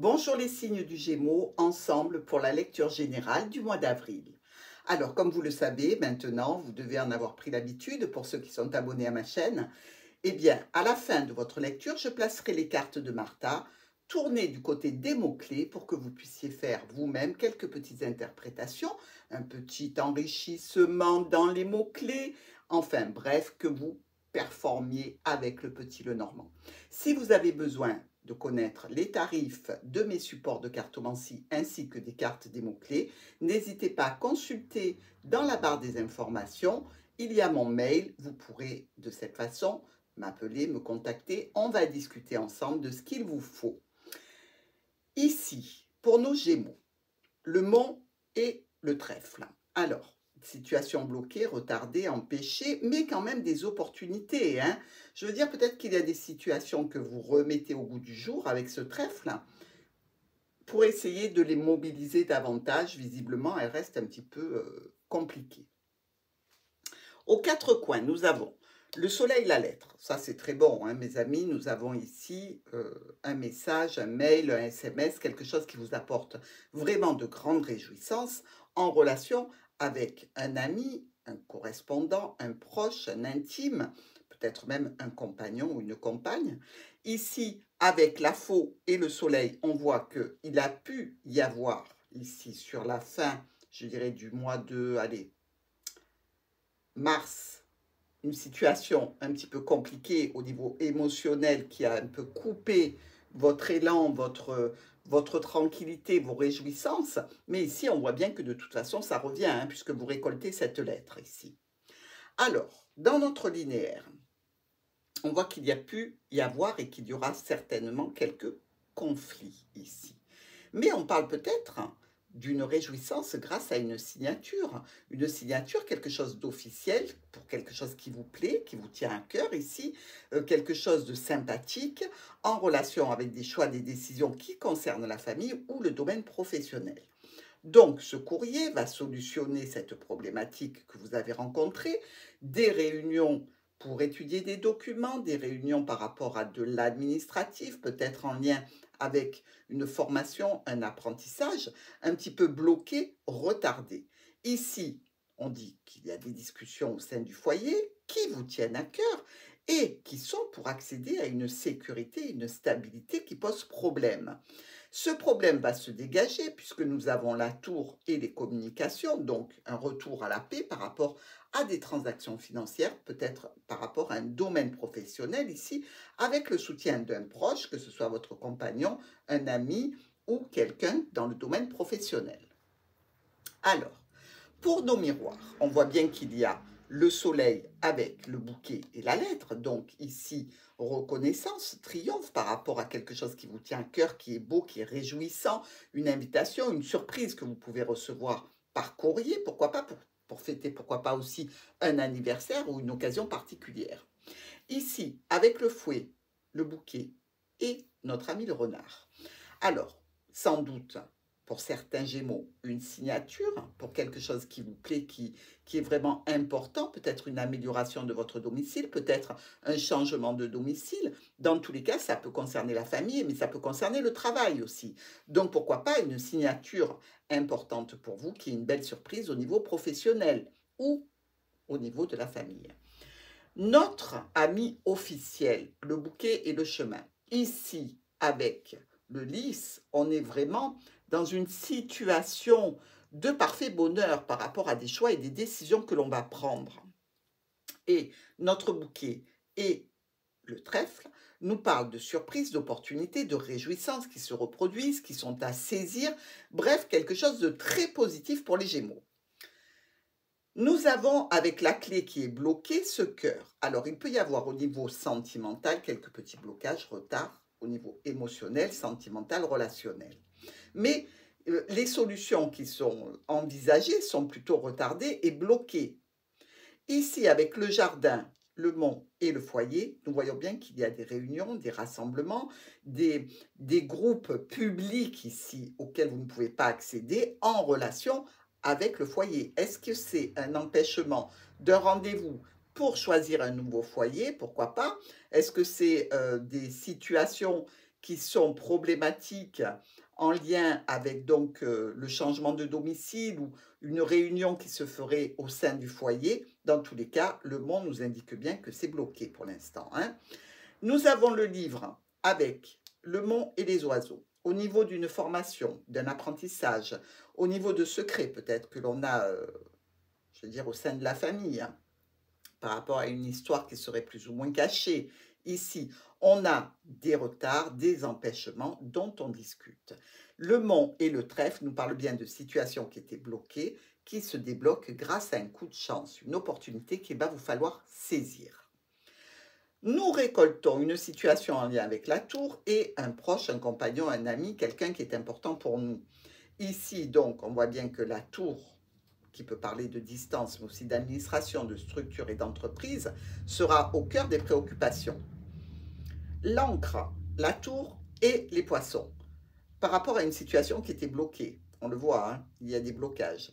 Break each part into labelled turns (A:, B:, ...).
A: Bonjour les signes du Gémeaux, ensemble pour la lecture générale du mois d'avril. Alors, comme vous le savez, maintenant, vous devez en avoir pris l'habitude pour ceux qui sont abonnés à ma chaîne. Eh bien, à la fin de votre lecture, je placerai les cartes de Martha tournées du côté des mots-clés pour que vous puissiez faire vous-même quelques petites interprétations, un petit enrichissement dans les mots-clés, enfin bref, que vous performiez avec le petit Lenormand. Si vous avez besoin de connaître les tarifs de mes supports de cartomancie ainsi que des cartes des mots-clés, n'hésitez pas à consulter dans la barre des informations. Il y a mon mail, vous pourrez de cette façon m'appeler, me contacter. On va discuter ensemble de ce qu'il vous faut. Ici, pour nos gémeaux, le mont et le trèfle. Alors, situation bloquée, retardée, empêchée, mais quand même des opportunités. Hein. Je veux dire, peut-être qu'il y a des situations que vous remettez au goût du jour avec ce trèfle pour essayer de les mobiliser davantage. Visiblement, elles restent un petit peu euh, compliquées. Aux quatre coins, nous avons le soleil, la lettre. Ça, c'est très bon, hein, mes amis. Nous avons ici euh, un message, un mail, un SMS, quelque chose qui vous apporte vraiment de grandes réjouissances en relation avec un ami, un correspondant, un proche, un intime, peut-être même un compagnon ou une compagne. Ici, avec la faux et le soleil, on voit qu'il a pu y avoir, ici, sur la fin, je dirais, du mois de, allez, mars, une situation un petit peu compliquée au niveau émotionnel qui a un peu coupé votre élan, votre, votre tranquillité, vos réjouissances. Mais ici, on voit bien que de toute façon, ça revient, hein, puisque vous récoltez cette lettre ici. Alors, dans notre linéaire, on voit qu'il y a pu y avoir et qu'il y aura certainement quelques conflits ici. Mais on parle peut-être d'une réjouissance grâce à une signature. Une signature, quelque chose d'officiel, pour quelque chose qui vous plaît, qui vous tient à cœur ici, euh, quelque chose de sympathique, en relation avec des choix, des décisions qui concernent la famille ou le domaine professionnel. Donc, ce courrier va solutionner cette problématique que vous avez rencontrée, des réunions pour étudier des documents, des réunions par rapport à de l'administratif, peut-être en lien avec une formation, un apprentissage, un petit peu bloqué, retardé. Ici, on dit qu'il y a des discussions au sein du foyer qui vous tiennent à cœur et qui sont pour accéder à une sécurité, une stabilité qui pose problème. Ce problème va se dégager puisque nous avons la tour et les communications, donc un retour à la paix par rapport à des transactions financières, peut-être par rapport à un domaine professionnel ici, avec le soutien d'un proche, que ce soit votre compagnon, un ami ou quelqu'un dans le domaine professionnel. Alors, pour nos miroirs, on voit bien qu'il y a le soleil avec le bouquet et la lettre. Donc ici, reconnaissance, triomphe par rapport à quelque chose qui vous tient à cœur, qui est beau, qui est réjouissant, une invitation, une surprise que vous pouvez recevoir par courrier, pourquoi pas pour, pour fêter, pourquoi pas aussi un anniversaire ou une occasion particulière. Ici, avec le fouet, le bouquet et notre ami le renard. Alors, sans doute, pour certains Gémeaux, une signature pour quelque chose qui vous plaît, qui, qui est vraiment important, peut-être une amélioration de votre domicile, peut-être un changement de domicile. Dans tous les cas, ça peut concerner la famille, mais ça peut concerner le travail aussi. Donc, pourquoi pas une signature importante pour vous, qui est une belle surprise au niveau professionnel ou au niveau de la famille. Notre ami officiel, le bouquet et le chemin. Ici, avec le lys, on est vraiment dans une situation de parfait bonheur par rapport à des choix et des décisions que l'on va prendre. Et notre bouquet et le trèfle nous parlent de surprises, d'opportunités, de réjouissances qui se reproduisent, qui sont à saisir, bref, quelque chose de très positif pour les Gémeaux. Nous avons avec la clé qui est bloquée ce cœur. Alors il peut y avoir au niveau sentimental quelques petits blocages, retards, au niveau émotionnel, sentimental, relationnel. Mais euh, les solutions qui sont envisagées sont plutôt retardées et bloquées. Ici, avec le jardin, le mont et le foyer, nous voyons bien qu'il y a des réunions, des rassemblements, des, des groupes publics ici auxquels vous ne pouvez pas accéder en relation avec le foyer. Est-ce que c'est un empêchement d'un rendez-vous pour choisir un nouveau foyer Pourquoi pas? Est-ce que c'est euh, des situations qui sont problématiques en lien avec donc euh, le changement de domicile ou une réunion qui se ferait au sein du foyer, dans tous les cas, le monde nous indique bien que c'est bloqué pour l'instant. Hein. Nous avons le livre avec le mont et les oiseaux. Au niveau d'une formation, d'un apprentissage, au niveau de secrets peut-être que l'on a, euh, je veux dire, au sein de la famille, hein, par rapport à une histoire qui serait plus ou moins cachée. Ici, on a des retards, des empêchements dont on discute. Le mont et le trèfle nous parlent bien de situations qui étaient bloquées, qui se débloquent grâce à un coup de chance, une opportunité qu'il va vous falloir saisir. Nous récoltons une situation en lien avec la tour et un proche, un compagnon, un ami, quelqu'un qui est important pour nous. Ici, donc, on voit bien que la tour, qui peut parler de distance, mais aussi d'administration, de structure et d'entreprise, sera au cœur des préoccupations l'encre, la tour et les poissons par rapport à une situation qui était bloquée. On le voit, hein, il y a des blocages.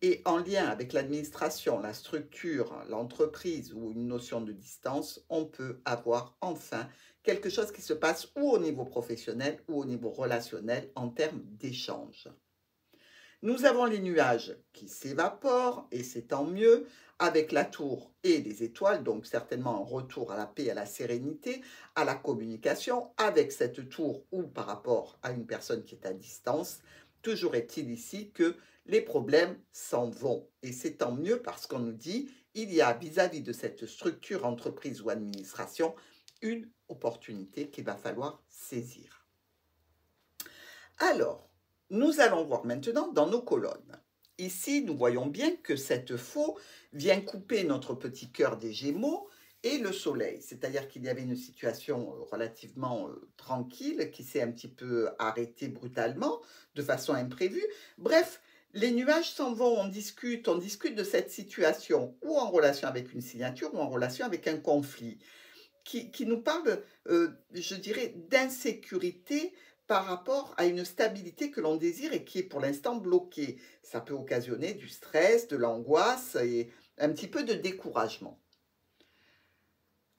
A: Et en lien avec l'administration, la structure, l'entreprise ou une notion de distance, on peut avoir enfin quelque chose qui se passe ou au niveau professionnel ou au niveau relationnel en termes d'échange. Nous avons les nuages qui s'évaporent et c'est tant mieux avec la tour et les étoiles, donc certainement un retour à la paix, à la sérénité, à la communication avec cette tour ou par rapport à une personne qui est à distance. Toujours est-il ici que les problèmes s'en vont. Et c'est tant mieux parce qu'on nous dit, il y a vis-à-vis -vis de cette structure, entreprise ou administration, une opportunité qu'il va falloir saisir. Alors, nous allons voir maintenant dans nos colonnes. Ici, nous voyons bien que cette faux vient couper notre petit cœur des Gémeaux et le Soleil. C'est-à-dire qu'il y avait une situation euh, relativement euh, tranquille qui s'est un petit peu arrêtée brutalement, de façon imprévue. Bref, les nuages s'en vont, on discute, on discute de cette situation, ou en relation avec une signature, ou en relation avec un conflit, qui, nous parle, euh, je dirais, d'insécurité par rapport à une stabilité que l'on désire et qui est pour l'instant bloquée. Ça peut occasionner du stress, de l'angoisse et un petit peu de découragement.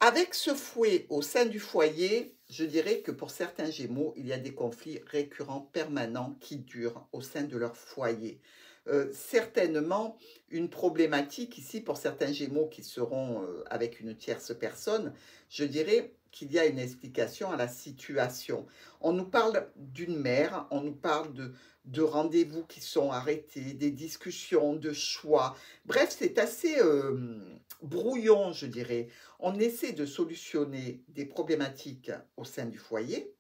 A: Avec ce fouet au sein du foyer, je dirais que pour certains Gémeaux, il y a des conflits récurrents, permanents, qui durent au sein de leur foyer. Euh, certainement une problématique ici pour certains Gémeaux qui seront euh, avec une tierce personne, je dirais qu'il y a une explication à la situation. On nous parle d'une mère, on nous parle de, de rendez-vous qui sont arrêtés, des discussions, de choix. Bref, c'est assez euh, brouillon, je dirais. On essaie de solutionner des problématiques au sein du foyer,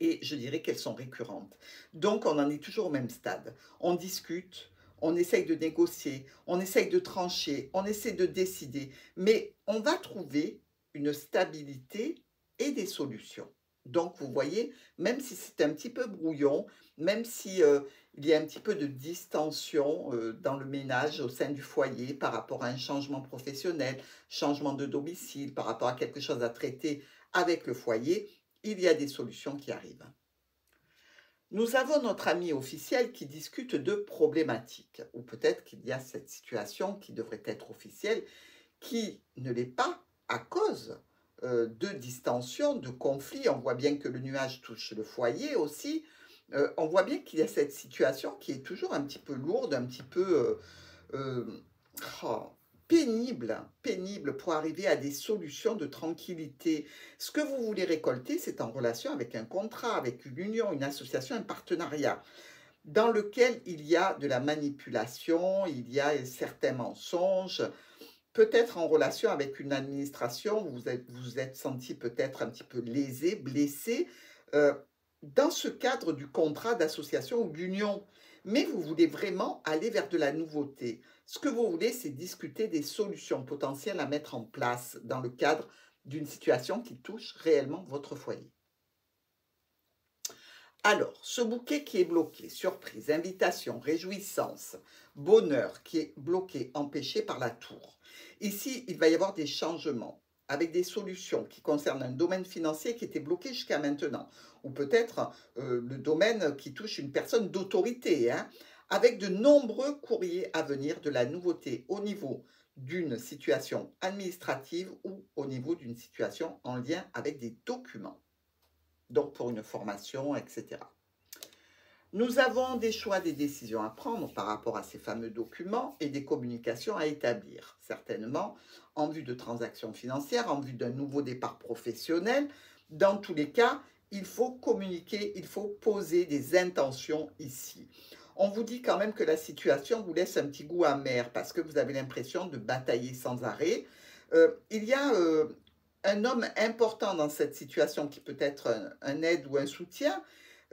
A: et je dirais qu'elles sont récurrentes. Donc, on en est toujours au même stade. On discute, on essaye de négocier, on essaye de trancher, on essaie de décider, mais on va trouver une stabilité et des solutions. Donc, vous voyez, même si c'est un petit peu brouillon, même si euh, il y a un petit peu de distension euh, dans le ménage au sein du foyer par rapport à un changement professionnel, changement de domicile, par rapport à quelque chose à traiter avec le foyer, il y a des solutions qui arrivent. Nous avons notre ami officiel qui discute de problématiques, ou peut-être qu'il y a cette situation qui devrait être officielle, qui ne l'est pas à cause euh, de distension, de conflits. On voit bien que le nuage touche le foyer aussi. Euh, on voit bien qu'il y a cette situation qui est toujours un petit peu lourde, un petit peu euh, oh, pénible, pénible pour arriver à des solutions de tranquillité. Ce que vous voulez récolter, c'est en relation avec un contrat, avec une union, une association, un partenariat dans lequel il y a de la manipulation, il y a certains mensonges, peut-être en relation avec une administration, vous êtes, vous êtes senti peut-être un petit peu lésé, blessé, euh, dans ce cadre du contrat d'association ou d'union. Mais vous voulez vraiment aller vers de la nouveauté. Ce que vous voulez, c'est discuter des solutions potentielles à mettre en place dans le cadre d'une situation qui touche réellement votre foyer. Alors, ce bouquet qui est bloqué, surprise, invitation, réjouissance, bonheur qui est bloqué, empêché par la tour. Ici, il va y avoir des changements avec des solutions qui concernent un domaine financier qui était bloqué jusqu'à maintenant, ou peut-être euh, le domaine qui touche une personne d'autorité, hein, avec de nombreux courriers à venir de la nouveauté au niveau d'une situation administrative ou au niveau d'une situation en lien avec des documents. donc pour une formation, etc. Nous avons des choix, des décisions à prendre par rapport à ces fameux documents et des communications à établir, certainement en vue de transactions financières, en vue d'un nouveau départ professionnel. Dans tous les cas, il faut communiquer, il faut poser des intentions ici. On vous dit quand même que la situation vous laisse un petit goût amer parce que vous avez l'impression de batailler sans arrêt. Euh, il y a euh, un homme important dans cette situation qui peut être un, aide ou un soutien.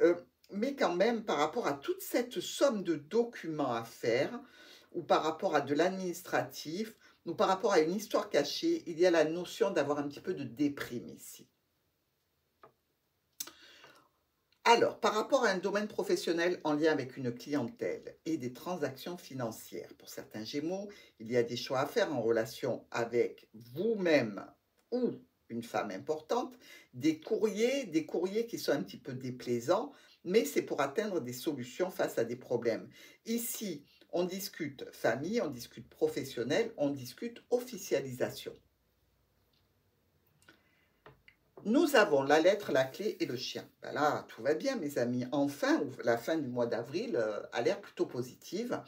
A: Euh, mais quand même, par rapport à toute cette somme de documents à faire, ou par rapport à de l'administratif, ou par rapport à une histoire cachée, il y a la notion d'avoir un petit peu de déprime ici. Alors, par rapport à un domaine professionnel en lien avec une clientèle et des transactions financières, pour certains Gémeaux, il y a des choix à faire en relation avec vous-même ou une femme importante, des courriers, des courriers qui sont un petit peu déplaisants, mais c'est pour atteindre des solutions face à des problèmes. Ici, on discute famille, on discute professionnel, on discute officialisation. Nous avons la lettre, la clé et le chien. Ben là, tout va bien, mes amis. Enfin, la fin du mois d'avril euh, a l'air plutôt positive.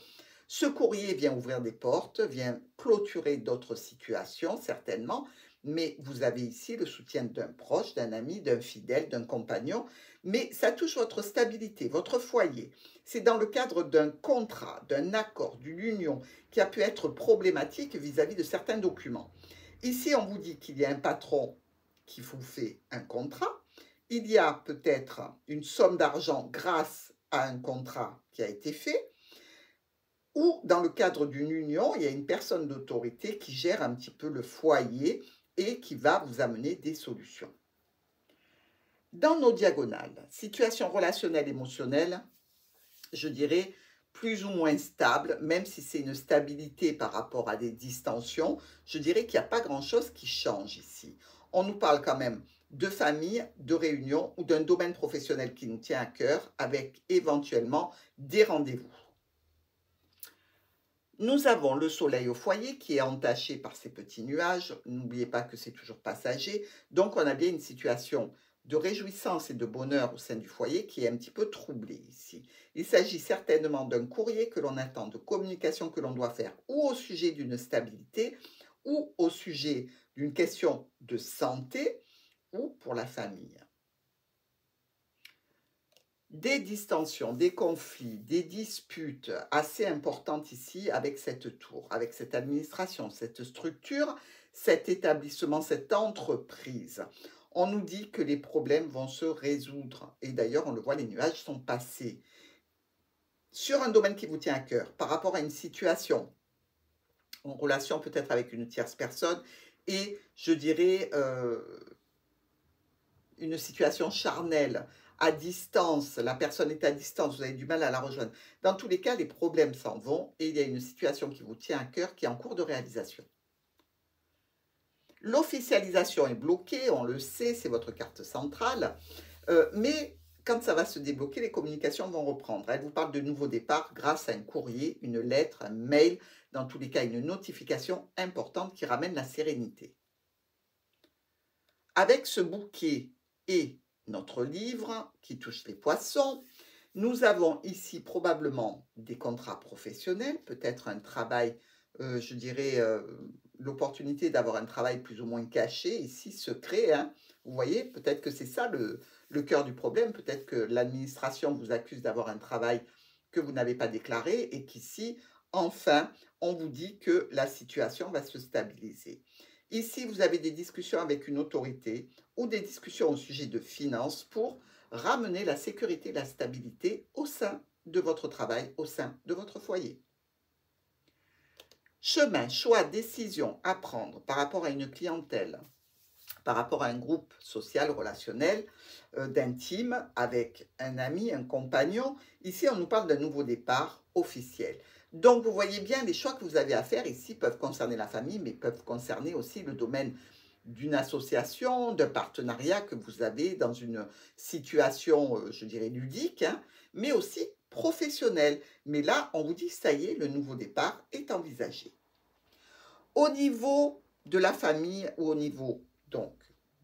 A: Ce courrier vient ouvrir des portes, vient clôturer d'autres situations, certainement, mais vous avez ici le soutien d'un proche, d'un ami, d'un fidèle, d'un compagnon, mais ça touche votre stabilité, votre foyer. C'est dans le cadre d'un contrat, d'un accord, d'une union qui a pu être problématique vis-à-vis de certains documents. Ici, on vous dit qu'il y a un patron qui vous fait un contrat. Il y a peut-être une somme d'argent grâce à un contrat qui a été fait. Ou dans le cadre d'une union, il y a une personne d'autorité qui gère un petit peu le foyer et qui va vous amener des solutions. Dans nos diagonales, situation relationnelle émotionnelle, je dirais plus ou moins stable, même si c'est une stabilité par rapport à des distensions, je dirais qu'il n'y a pas grand-chose qui change ici. On nous parle quand même de famille, de réunion ou d'un domaine professionnel qui nous tient à cœur avec éventuellement des rendez-vous. Nous avons le soleil au foyer qui est entaché par ces petits nuages. N'oubliez pas que c'est toujours passager. Donc, on a bien une situation de réjouissance et de bonheur au sein du foyer qui est un petit peu troublée ici. Il s'agit certainement d'un courrier que l'on attend, de communication que l'on doit faire ou au sujet d'une stabilité ou au sujet d'une question de santé ou pour la famille des distensions, des conflits, des disputes assez importantes ici avec cette tour, avec cette administration, cette structure, cet établissement, cette entreprise. On nous dit que les problèmes vont se résoudre. Et d'ailleurs, on le voit, les nuages sont passés. Sur un domaine qui vous tient à cœur, par rapport à une situation, en relation peut-être avec une tierce personne, et je dirais euh, une situation charnelle, distance, la personne est à distance, vous avez du mal à la rejoindre. Dans tous les cas, les problèmes s'en vont et il y a une situation qui vous tient à cœur qui est en cours de réalisation. L'officialisation est bloquée, on le sait, c'est votre carte centrale, euh, mais quand ça va se débloquer, les communications vont reprendre. Elle vous parle de nouveau départ grâce à un courrier, une lettre, un mail, dans tous les cas une notification importante qui ramène la sérénité. Avec ce bouquet et notre livre qui touche les poissons. Nous avons ici probablement des contrats professionnels, peut-être un travail, euh, je dirais, euh, l'opportunité d'avoir un travail plus ou moins caché, ici secret. Hein. Vous voyez, peut-être que c'est ça le, le cœur du problème. Peut-être que l'administration vous accuse d'avoir un travail que vous n'avez pas déclaré et qu'ici, enfin, on vous dit que la situation va se stabiliser. Ici, vous avez des discussions avec une autorité ou des discussions au sujet de finances pour ramener la sécurité la stabilité au sein de votre travail, au sein de votre foyer. Chemin, choix, décision à prendre par rapport à une clientèle, par rapport à un groupe social, relationnel, euh, d'intime, avec un ami, un compagnon. Ici, on nous parle d'un nouveau départ officiel. Donc, vous voyez bien, les choix que vous avez à faire ici peuvent concerner la famille, mais peuvent concerner aussi le domaine d'une association, d'un partenariat que vous avez dans une situation, euh, je dirais, ludique, hein, mais aussi professionnelle. Mais là, on vous dit, ça y est, le nouveau départ est envisagé. Au niveau de la famille ou au niveau donc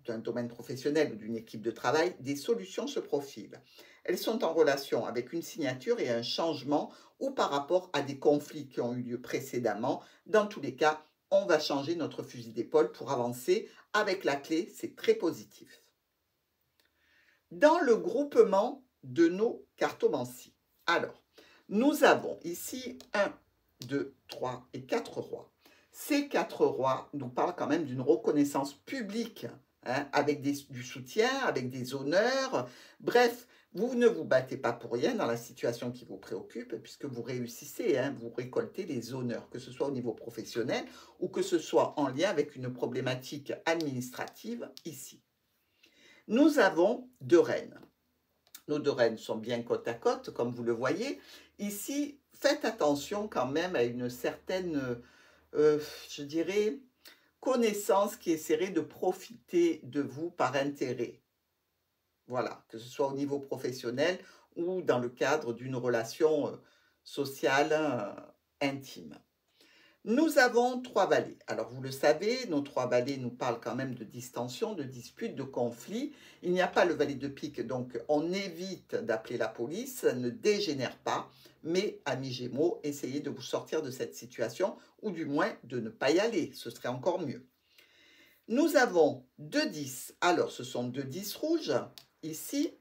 A: d'un domaine professionnel ou d'une équipe de travail, des solutions se profilent. Elles sont en relation avec une signature et un changement ou par rapport à des conflits qui ont eu lieu précédemment. Dans tous les cas, on va changer notre fusil d'épaule pour avancer avec la clé, c'est très positif. Dans le groupement de nos cartomancies, alors, nous avons ici 1, 2, 3 et 4 rois. Ces quatre rois nous parlent quand même d'une reconnaissance publique, hein, avec du soutien, avec des honneurs. Bref, vous ne vous battez pas pour rien dans la situation qui vous préoccupe, puisque vous réussissez, hein, vous récoltez les honneurs, que ce soit au niveau professionnel ou que ce soit en lien avec une problématique administrative ici. Nous avons deux reines. Nos deux reines sont bien côte à côte, comme vous le voyez. Ici, faites attention quand même à une certaine euh, je dirais, connaissance qui essaierait de profiter de vous par intérêt. Voilà, que ce soit au niveau professionnel ou dans le cadre d'une relation euh, sociale euh, intime. Nous avons trois valets. Alors vous le savez, nos trois valets nous parlent quand même de distension, de disputes, de conflits. Il n'y a pas le valet de pique, donc on évite d'appeler la police, ne dégénère pas. Mais, amis Gémeaux, essayez de vous sortir de cette situation, ou du moins de ne pas y aller, ce serait encore mieux. Nous avons deux 10. Alors, ce sont deux 10 rouges, ici.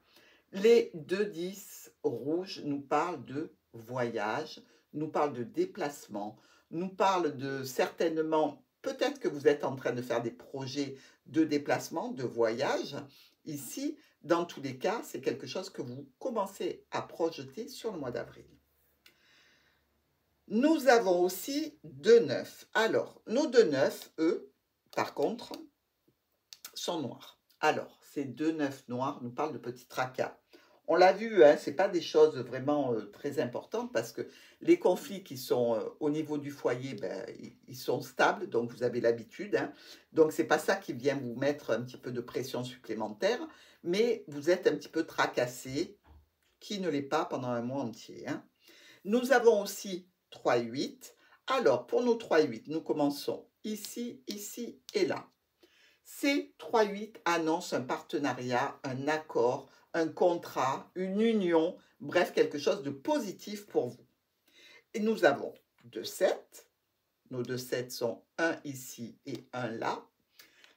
A: Les deux 10 rouges nous parlent de voyage, nous parlent de déplacement, nous parlent de certainement, peut-être que vous êtes en train de faire des projets de déplacement, de voyage. Ici, dans tous les cas, c'est quelque chose que vous commencez à projeter sur le mois d'avril. Nous avons aussi deux neufs. Alors, nos deux neufs, eux, par contre, sont noirs. Alors, ces deux neufs noirs nous parlent de petits tracas. On l'a vu, hein, ce n'est pas des choses vraiment euh, très importantes parce que les conflits qui sont euh, au niveau du foyer, ben, ils, sont stables, donc vous avez l'habitude. Hein. Donc, ce n'est pas ça qui vient vous mettre un petit peu de pression supplémentaire, mais vous êtes un petit peu tracassé, qui ne l'est pas pendant un mois entier. Hein. Nous avons aussi 3 8. Alors, pour nos 3 8, nous commençons ici, ici et là. Ces 3 8 annoncent un partenariat, un accord, un contrat, une union, bref, quelque chose de positif pour vous. Et nous avons 2 7. Nos 2 7 sont un ici et un là.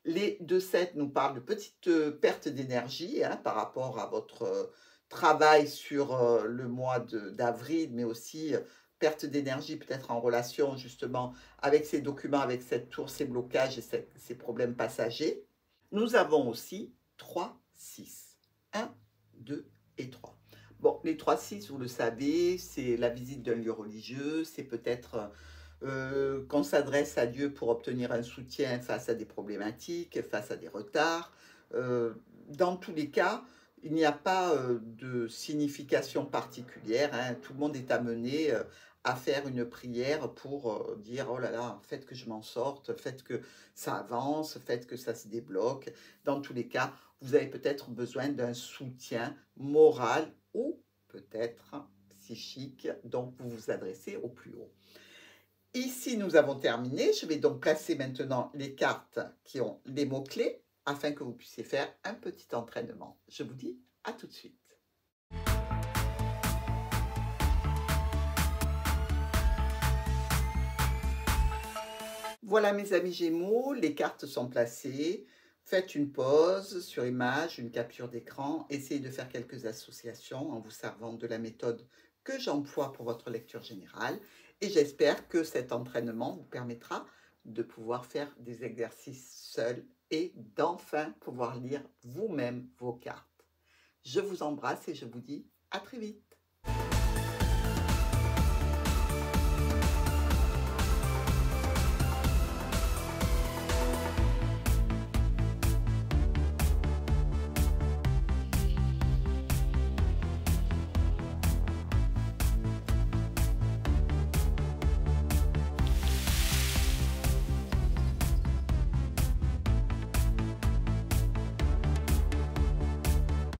A: Les 2 7 nous parlent de petites euh, pertes d'énergie hein, par rapport à votre euh, travail sur euh, le mois d'avril, mais aussi perte d'énergie peut-être en relation justement avec ces documents, avec cette tour, ces blocages et ces, problèmes passagers. Nous avons aussi 3, 6. 1, 2 et 3. Bon, les 3, 6, vous le savez, c'est la visite d'un lieu religieux, c'est peut-être euh, qu'on s'adresse à Dieu pour obtenir un soutien face à des problématiques, face à des retards. Euh, dans tous les cas, il n'y a pas euh, de signification particulière. Hein. Tout le monde est amené à faire une prière pour euh, dire oh là là, faites que je m'en sorte, faites que ça avance, faites que ça se débloque. Dans tous les cas, vous avez peut-être besoin d'un soutien moral ou peut-être psychique, donc vous vous adressez au plus haut. Ici, nous avons terminé. Je vais donc placer maintenant les cartes qui ont les mots-clés afin que vous puissiez faire un petit entraînement. Je vous dis à tout de suite. Voilà mes amis Gémeaux, les cartes sont placées. Faites une pause sur image, une capture d'écran. Essayez de faire quelques associations en vous servant de la méthode que j'emploie pour votre lecture générale. Et j'espère que cet entraînement vous permettra de pouvoir faire des exercices seuls et d'enfin pouvoir lire vous-même vos cartes. Je vous embrasse et je vous dis à très vite.